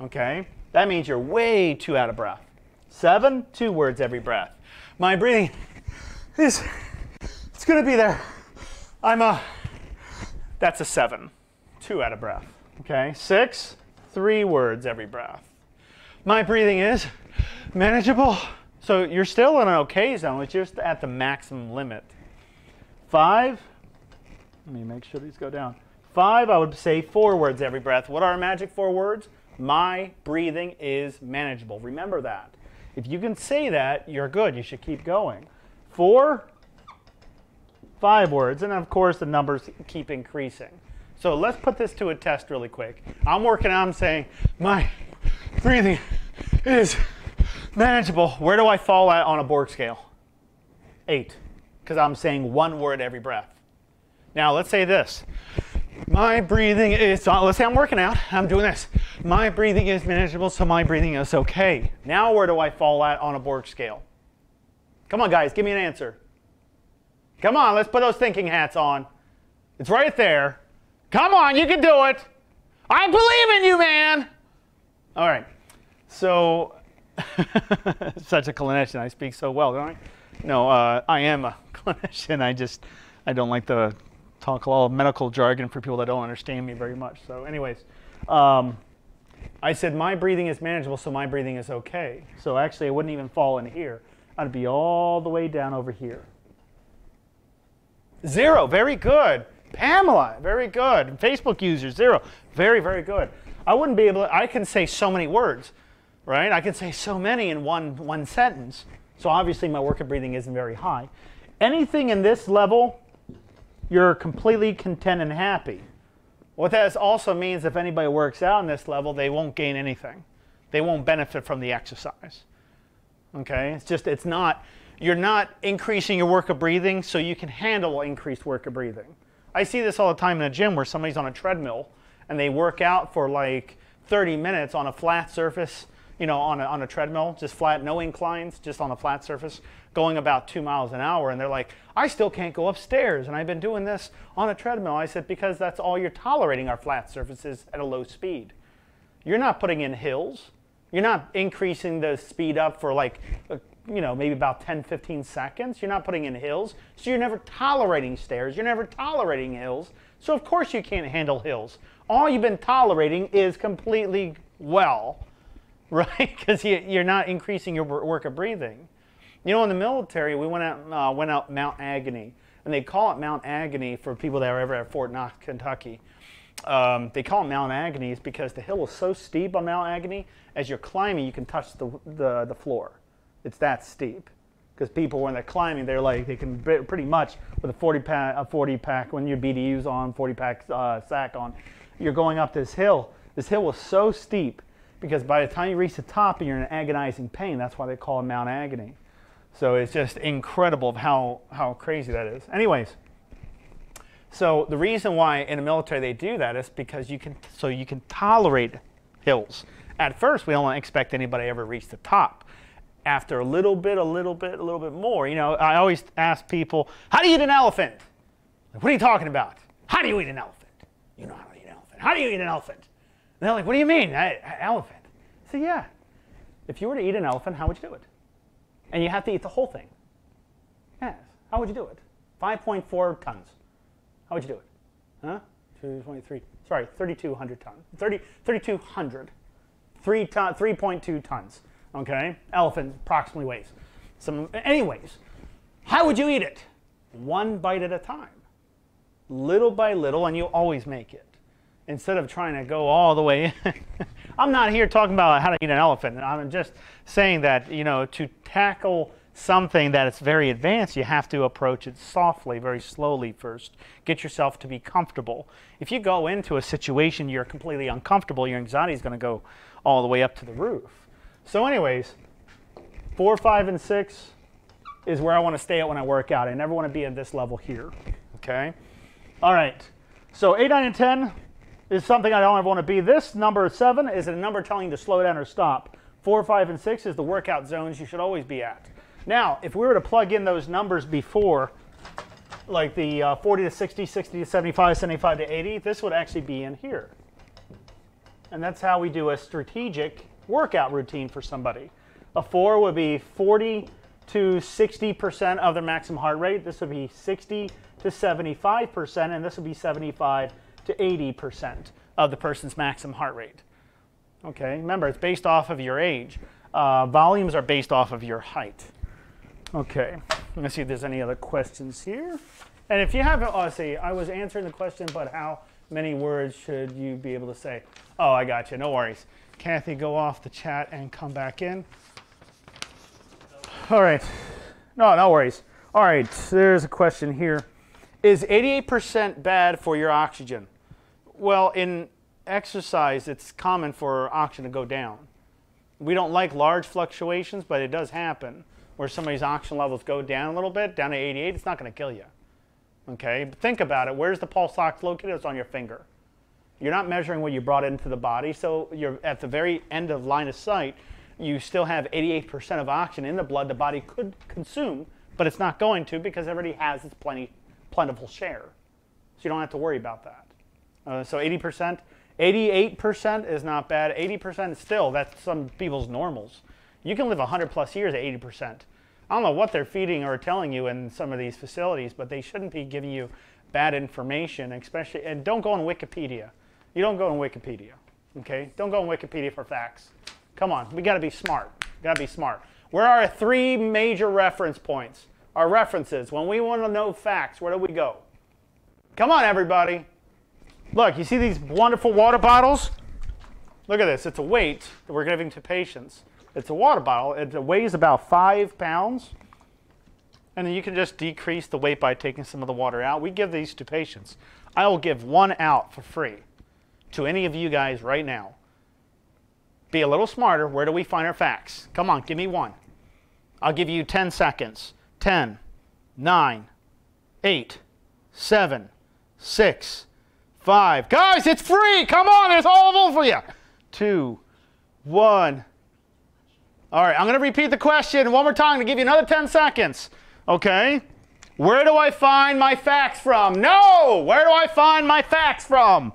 Speaker 1: Okay? That means you're way too out of breath. Seven, two words every breath. My breathing is, it's gonna be there. I'm a, that's a seven two out of breath. Okay, six, three words every breath. My breathing is manageable. So you're still in an okay zone, it's just at the maximum limit. Five, let me make sure these go down. Five, I would say four words every breath. What are our magic four words? My breathing is manageable. Remember that. If you can say that, you're good. You should keep going. Four, five words, and of course the numbers keep increasing. So let's put this to a test really quick. I'm working on saying my breathing is manageable. Where do I fall at on a Borg scale? Eight, because I'm saying one word every breath. Now let's say this. My breathing is, let's say I'm working out, I'm doing this. My breathing is manageable, so my breathing is okay. Now where do I fall at on a Borg scale? Come on guys, give me an answer. Come on, let's put those thinking hats on. It's right there. Come on, you can do it. I believe in you, man. All right. So, such a clinician. I speak so well, don't I? No, uh, I am a clinician. I just, I don't like to talk a lot of medical jargon for people that don't understand me very much. So, anyways, um, I said my breathing is manageable, so my breathing is okay. So actually, I wouldn't even fall in here. I'd be all the way down over here. Zero. Very good. Pamela, very good. Facebook user, zero. Very, very good. I wouldn't be able to, I can say so many words, right? I can say so many in one, one sentence. So obviously my work of breathing isn't very high. Anything in this level, you're completely content and happy. What that also means if anybody works out on this level, they won't gain anything. They won't benefit from the exercise. Okay? It's just, it's not, you're not increasing your work of breathing so you can handle increased work of breathing. I see this all the time in a gym where somebody's on a treadmill and they work out for like 30 minutes on a flat surface, you know, on a, on a treadmill, just flat, no inclines, just on a flat surface, going about two miles an hour. And they're like, I still can't go upstairs. And I've been doing this on a treadmill. I said, because that's all you're tolerating are flat surfaces at a low speed. You're not putting in hills. You're not increasing the speed up for like uh, you know, maybe about 10, 15 seconds. You're not putting in hills, so you're never tolerating stairs. You're never tolerating hills. So of course you can't handle hills. All you've been tolerating is completely well, right? Because you, are not increasing your work of breathing. You know, in the military, we went out, uh, went out Mount Agony, and they call it Mount Agony for people that are ever at Fort Knox, Kentucky. Um, they call it Mount Agony is because the hill is so steep on Mount Agony, as you're climbing, you can touch the, the, the floor. It's that steep. Because people, when they're climbing, they're like, they can pretty much, with a 40 pack, a 40 pack, when your BDU's on, 40 pack uh, sack on, you're going up this hill. This hill was so steep. Because by the time you reach the top, you're in agonizing pain. That's why they call it Mount Agony. So it's just incredible how, how crazy that is. Anyways, so the reason why in the military they do that is because you can so you can tolerate hills. At first, we don't expect anybody to ever reach the top. After a little bit, a little bit, a little bit more, you know, I always ask people, "How do you eat an elephant?" What are you talking about? How do you eat an elephant? You know how to eat an elephant. How do you eat an elephant? They're like, "What do you mean, I, elephant?" I say, "Yeah. If you were to eat an elephant, how would you do it?" And you have to eat the whole thing. Yes. How would you do it? 5.4 tons. How would you do it? Huh? 223. Sorry, 3,200 tons. 30, 3,200. 3 ton, 3.2 tons. Okay? Elephant approximately weighs. Some, anyways, how would you eat it? One bite at a time. Little by little, and you always make it. Instead of trying to go all the way. I'm not here talking about how to eat an elephant. I'm just saying that, you know, to tackle something that is very advanced, you have to approach it softly, very slowly first. Get yourself to be comfortable. If you go into a situation you're completely uncomfortable, your anxiety is going to go all the way up to the roof. So, anyways, four, five, and six is where I want to stay at when I work out. I never want to be at this level here. Okay? All right. So, eight, nine, and 10 is something I don't ever want to be. This number seven is a number telling you to slow down or stop. Four, five, and six is the workout zones you should always be at. Now, if we were to plug in those numbers before, like the uh, 40 to 60, 60 to 75, 75 to 80, this would actually be in here. And that's how we do a strategic workout routine for somebody. A 4 would be 40 to 60% of their maximum heart rate. This would be 60 to 75%, and this would be 75 to 80% of the person's maximum heart rate. Okay, remember, it's based off of your age. Uh, volumes are based off of your height. Okay, let's see if there's any other questions here. And if you haven't, oh, see, I was answering the question, but how many words should you be able to say? Oh, I got you, no worries. Kathy, go off the chat and come back in. All right, no, no worries. All right, there's a question here. Is 88% bad for your oxygen? Well, in exercise, it's common for oxygen to go down. We don't like large fluctuations, but it does happen where somebody's oxygen levels go down a little bit, down to 88, it's not going to kill you. Okay, but think about it. Where's the pulse ox located? It's on your finger. You're not measuring what you brought into the body, so you're at the very end of line of sight. You still have 88% of oxygen in the blood the body could consume, but it's not going to because it already has its plenty, plentiful share. So you don't have to worry about that. Uh, so 80%, 88% is not bad. 80% still, that's some people's normals. You can live 100 plus years at 80%. I don't know what they're feeding or telling you in some of these facilities, but they shouldn't be giving you bad information, especially, and don't go on Wikipedia. You don't go on Wikipedia, okay? Don't go on Wikipedia for facts. Come on, we gotta be smart. Gotta be smart. Where are our three major reference points? Our references. When we want to know facts, where do we go? Come on, everybody. Look, you see these wonderful water bottles? Look at this. It's a weight that we're giving to patients. It's a water bottle. It weighs about five pounds. And then you can just decrease the weight by taking some of the water out. We give these to patients. I will give one out for free to any of you guys right now. Be a little smarter. Where do we find our facts? Come on, give me one. I'll give you 10 seconds. 10, 9, 8, 7, 6, 5. Guys, it's free. Come on, there's all of them for you. 2, 1. All right, I'm going to repeat the question one more time to give you another 10 seconds. Okay? Where do I find my facts from? No! Where do I find my facts from?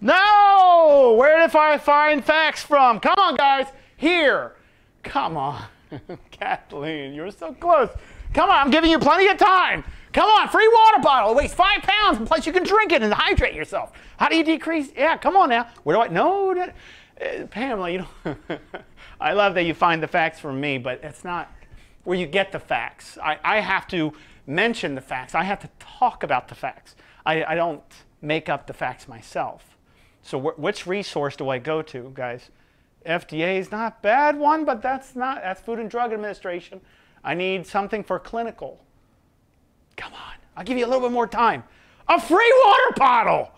Speaker 1: No! Where do I find facts from? Come on, guys. Here. Come on. Kathleen, you're so close. Come on, I'm giving you plenty of time. Come on, free water bottle. It weighs five pounds, plus you can drink it and hydrate yourself. How do you decrease? Yeah, come on now. Where do I? No, uh, Pamela, you know. I love that you find the facts from me, but it's not where you get the facts. I, I have to mention the facts. I have to talk about the facts. I, I don't make up the facts myself. So wh which resource do I go to, guys? FDA is not a bad one, but that's not that's Food and Drug Administration. I need something for clinical. Come on, I'll give you a little bit more time. A free water bottle,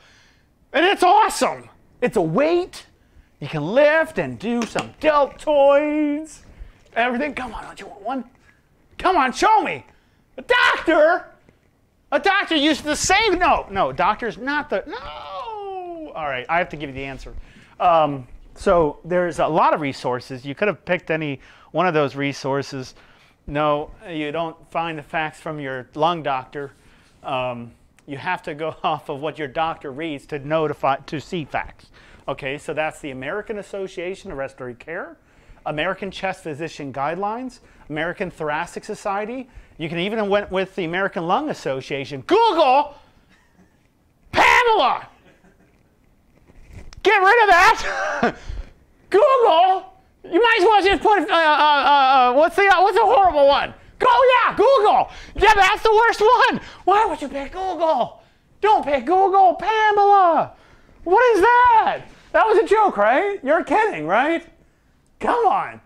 Speaker 1: and it's awesome. It's a weight You can lift and do some deltoids. Everything. Come on, don't you want one? Come on, show me. A doctor? A doctor used the same. No, no, doctor's not the. No. All right, I have to give you the answer. Um, so there's a lot of resources. You could have picked any one of those resources. No, you don't find the facts from your lung doctor. Um, you have to go off of what your doctor reads to notify to see facts. Okay, so that's the American Association of Respiratory Care, American Chest Physician Guidelines, American Thoracic Society. You can even went with the American Lung Association. Google Pamela. Get rid of that. Google. You might as well just put uh, uh, uh, uh what's the uh, what's the horrible one? Go yeah, Google. Yeah, that's the worst one. Why would you pick Google? Don't pick Google, Pamela. What is that? That was a joke, right? You're kidding, right? Come on.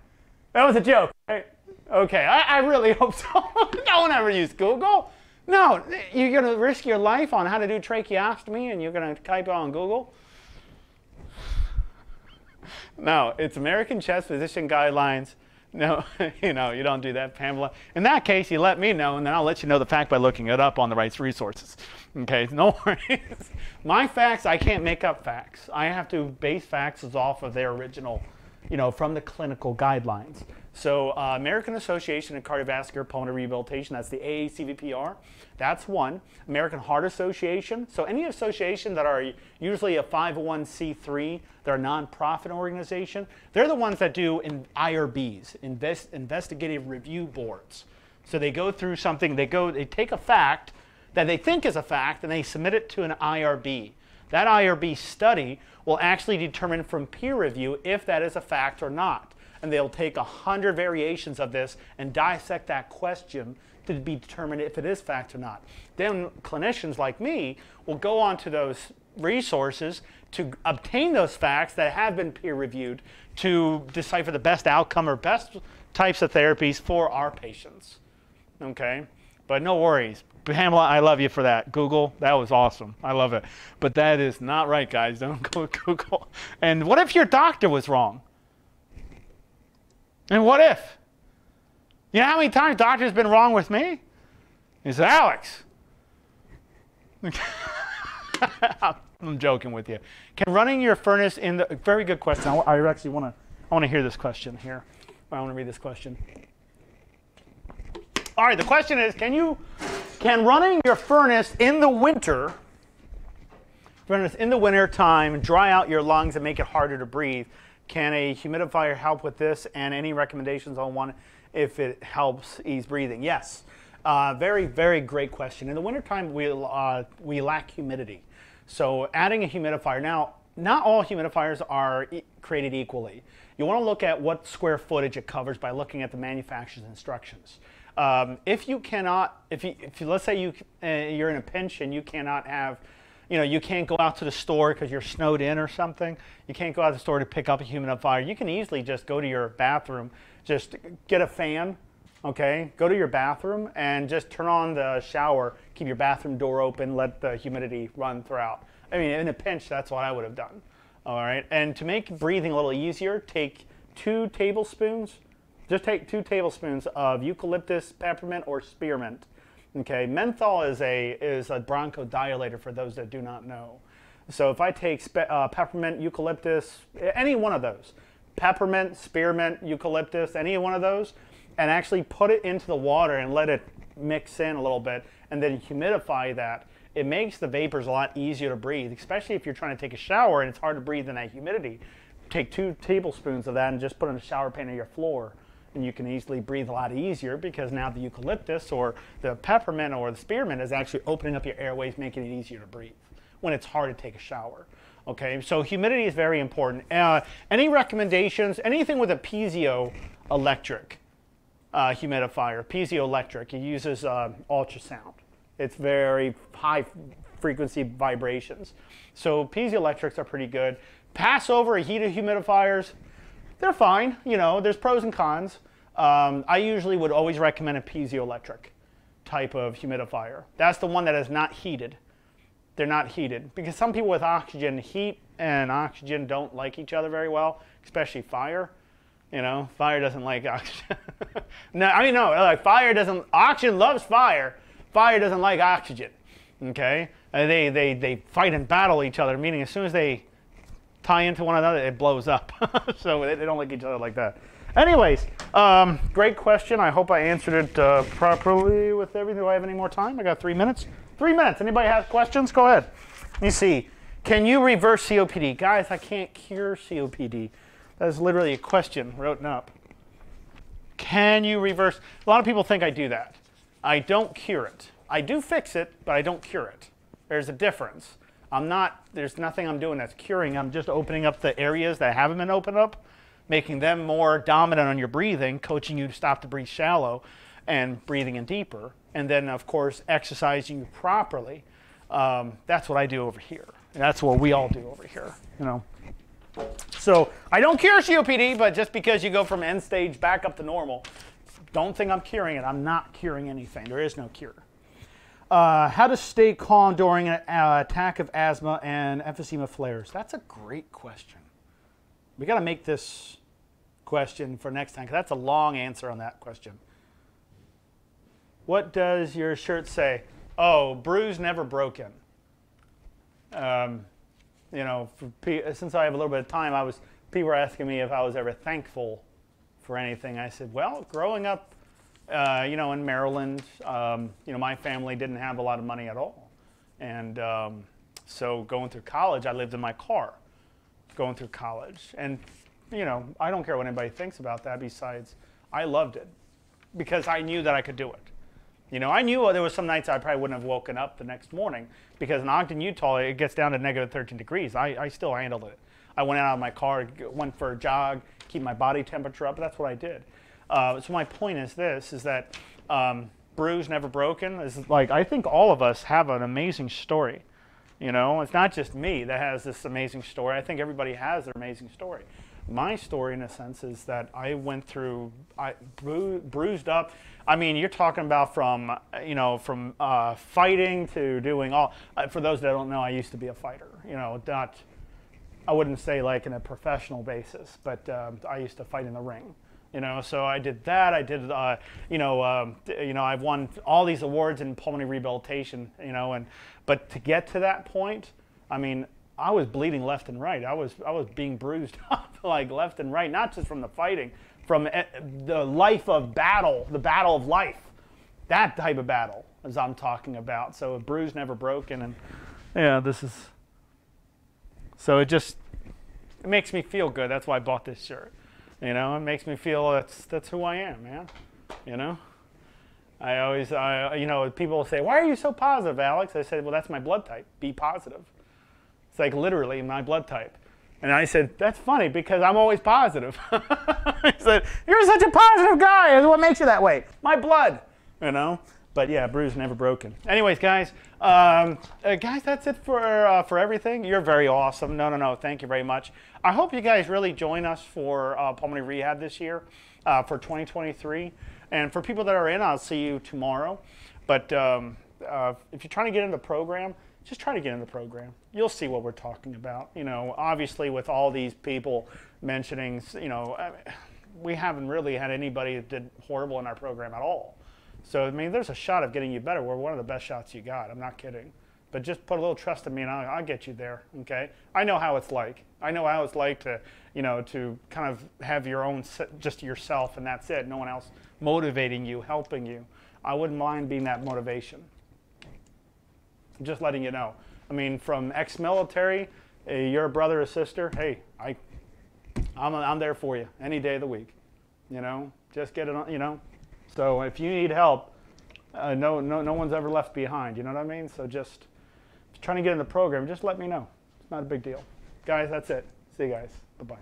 Speaker 1: That was a joke. Right? Okay, I, I really hope so. Don't ever use Google. No, you're going to risk your life on how to do tracheostomy and you're going to type it on Google. No, it's American Chest Physician Guidelines. No, you know, you don't do that, Pamela. In that case, you let me know, and then I'll let you know the fact by looking it up on the right resources. Okay, no worries. My facts, I can't make up facts. I have to base facts off of their original, you know, from the clinical guidelines. So uh, American Association of Cardiovascular Pulmonary Rehabilitation, that's the AACVPR. That's one. American Heart Association. So any association that are usually a 501c3, they're a nonprofit organization, they're the ones that do in IRBs, invest, investigative review boards. So they go through something, they go, they take a fact that they think is a fact and they submit it to an IRB. That IRB study will actually determine from peer review if that is a fact or not and they'll take a hundred variations of this and dissect that question to be determined if it is fact or not. Then clinicians like me will go on to those resources to obtain those facts that have been peer reviewed to decipher the best outcome or best types of therapies for our patients. Okay? But no worries. Pamela, I love you for that. Google, that was awesome. I love it. But that is not right, guys. Don't go Google. And what if your doctor was wrong? And what if? You know how many times doctor's been wrong with me? He said, Alex. I'm joking with you. Can running your furnace in the very good question. I, I actually want to I want to hear this question here. I want to read this question. All right, the question is, can you can running your furnace in the winter furnace in the winter time dry out your lungs and make it harder to breathe? Can a humidifier help with this? And any recommendations on one if it helps ease breathing? Yes. Uh, very, very great question. In the wintertime, we, uh, we lack humidity. So adding a humidifier. Now, not all humidifiers are e created equally. You want to look at what square footage it covers by looking at the manufacturer's instructions. Um, if you cannot, if you, if you let's say you, uh, you're in a pinch and you cannot have you know, you can't go out to the store because you're snowed in or something. You can't go out to the store to pick up a humidifier. You can easily just go to your bathroom, just get a fan, okay? Go to your bathroom and just turn on the shower, keep your bathroom door open, let the humidity run throughout. I mean, in a pinch, that's what I would have done. All right, and to make breathing a little easier, take two tablespoons, just take two tablespoons of eucalyptus, peppermint, or spearmint Okay, menthol is a is a bronchodilator for those that do not know. So if I take uh, peppermint, eucalyptus, any one of those, peppermint, spearmint, eucalyptus, any one of those, and actually put it into the water and let it mix in a little bit, and then humidify that, it makes the vapors a lot easier to breathe, especially if you're trying to take a shower and it's hard to breathe in that humidity. Take two tablespoons of that and just put in a shower pan on your floor you can easily breathe a lot easier because now the eucalyptus or the peppermint or the spearmint is actually opening up your airways, making it easier to breathe when it's hard to take a shower. Okay, so humidity is very important. Uh, any recommendations? Anything with a piezoelectric uh, humidifier, piezoelectric, it uses uh, ultrasound. It's very high frequency vibrations. So piezoelectrics are pretty good. Pass over a heated humidifiers they're fine. You know, there's pros and cons. Um, I usually would always recommend a piezoelectric type of humidifier. That's the one that is not heated. they're not heated because some people with oxygen, heat and oxygen don't like each other very well, especially fire. You know, fire doesn't like oxygen. no, I mean no, like fire doesn't. Oxygen loves fire. Fire doesn't like oxygen. Okay, and they they they fight and battle each other. Meaning, as soon as they tie into one another, it blows up. so they, they don't like each other like that. Anyways, um, great question. I hope I answered it uh, properly with everything. Do I have any more time? I got three minutes. Three minutes. Anybody have questions? Go ahead. Let me see. Can you reverse COPD? Guys, I can't cure COPD. That is literally a question written up. Can you reverse? A lot of people think I do that. I don't cure it. I do fix it, but I don't cure it. There's a difference. I'm not, there's nothing I'm doing that's curing. I'm just opening up the areas that haven't been opened up making them more dominant on your breathing, coaching you to stop to breathe shallow and breathing in deeper. And then, of course, exercising you properly. Um, that's what I do over here. And that's what we all do over here, you know. So I don't cure COPD, but just because you go from end stage back up to normal, don't think I'm curing it. I'm not curing anything. There is no cure. Uh, how to stay calm during an uh, attack of asthma and emphysema flares? That's a great question. We got to make this question for next time, because that's a long answer on that question. What does your shirt say? Oh, bruised, never broken. Um, you know, since I have a little bit of time, I was people were asking me if I was ever thankful for anything. I said, well, growing up, uh, you know, in Maryland, um, you know, my family didn't have a lot of money at all, and um, so going through college, I lived in my car, going through college, and you know, I don't care what anybody thinks about that. Besides, I loved it because I knew that I could do it. You know, I knew there were some nights I probably wouldn't have woken up the next morning because in Ogden, Utah, it gets down to negative 13 degrees. I, I still handled it. I went out of my car, went for a jog, keep my body temperature up. That's what I did. Uh, so my point is this: is that um, never broken. Is like I think all of us have an amazing story. You know, it's not just me that has this amazing story. I think everybody has their amazing story my story, in a sense, is that I went through, I bru- bruised up. I mean, you're talking about from, you know, from uh, fighting to doing all. Uh, for those that don't know, I used to be a fighter. You know, not, I wouldn't say like in a professional basis, but um, I used to fight in the ring. You know, so I did that. I did, uh, you know, um, you know, I've won all these awards in pulmonary rehabilitation. You know, and but to get to that point, I mean, I was bleeding left and right. I was I was being bruised up like left and right, not just from the fighting, from eh, the life of battle, the battle of life. That type of battle as I'm talking about. So a bruise never broken, and yeah, this is. So it just it makes me feel good. That's why I bought this shirt. You know, it makes me feel that's that's who I am, man. You know. I always, I, you know, people say, "Why are you so positive, Alex?" I said, "Well, that's my blood type. Be positive." It's like literally my blood type. And I said, that's funny because I'm always positive. he said, you're such a positive guy. That's what makes you that way. My blood, you know. But yeah, bruised, never broken. Anyways, guys, um, uh, guys, that's it for uh, for everything. You're very awesome. No, no, no. Thank you very much. I hope you guys really join us for uh, pulmonary rehab this year uh, for 2023. And for people that are in, I'll see you tomorrow. But um, uh, if you're trying to get in the program, just try to get in the program. You'll see what we're talking about. You know, obviously with all these people mentioning, you know, we haven't really had anybody that did horrible in our program at all. So I mean, there's a shot of getting you better. We're one of the best shots you got. I'm not kidding. But just put a little trust in me, and I'll, I'll get you there. Okay? I know how it's like. I know how it's like to, you know, to kind of have your own, just yourself, and that's it. No one else motivating you, helping you. I wouldn't mind being that motivation just letting you know. I mean, from ex-military, uh, you're brother or sister. Hey, I, I'm, I'm there for you any day of the week. You know, just get it on. You know, so if you need help, uh, no, no, no one's ever left behind. You know what I mean? So just trying to get in the program, just let me know. It's not a big deal, guys. That's it. See you guys.